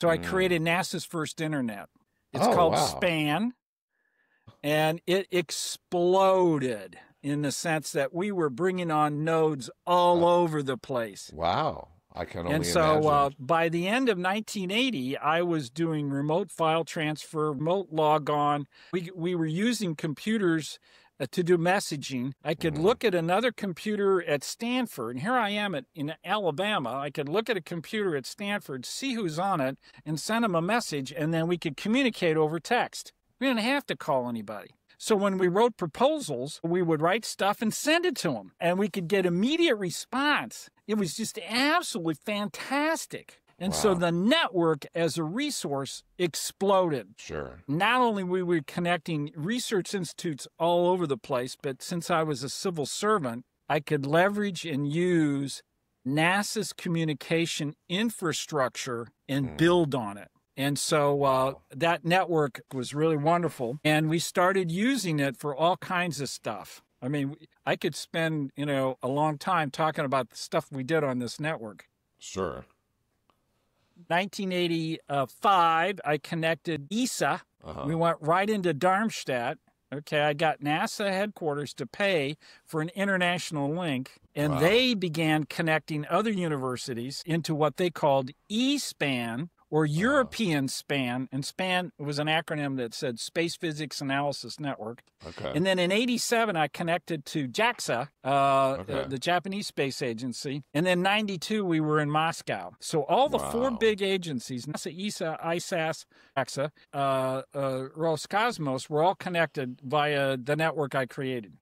So I Mm. created NASA's first internet. It's Oh, called wow. SPAN, and it exploded in the sense that we were bringing on nodes all over the place. Wow. I can only And so uh, by the end of 1980, I was doing remote file transfer, remote log on. We, we were using computers to do messaging. I could Mhm. look at another computer at Stanford, and here I am at, in Alabama. I could look at a computer at Stanford, see who's on it, and send them a message, and then we could communicate over text. We didn't have to call anybody. So when we wrote proposals, we would write stuff and send it to them, and we could get immediate response. It was just absolutely fantastic. And so the network as a resource exploded. Sure. Not only were we connecting research institutes all over the place, but since I was a civil servant, I could leverage and use NASA's communication infrastructure and Mm. build on it. And so uh, Wow. that network was really wonderful. And we started using it for all kinds of stuff. I mean, I could spend, you know, a long time talking about the stuff we did on this network. Sure. 1985, I connected ESA. Uh-huh. We went right into Darmstadt. Okay, I got NASA headquarters to pay for an international link, and Wow. they began connecting other universities into what they called eSpan or European SPAN. And SPAN was an acronym that said Space Physics Analysis Network. okay. And then in 87, I connected to JAXA, uh, Okay. the, the Japanese Space Agency. And then 92, we were in Moscow. So all the four big agencies, NASA, ESA, ISAS, JAXA, uh, uh, Roscosmos, were all connected via the network I created.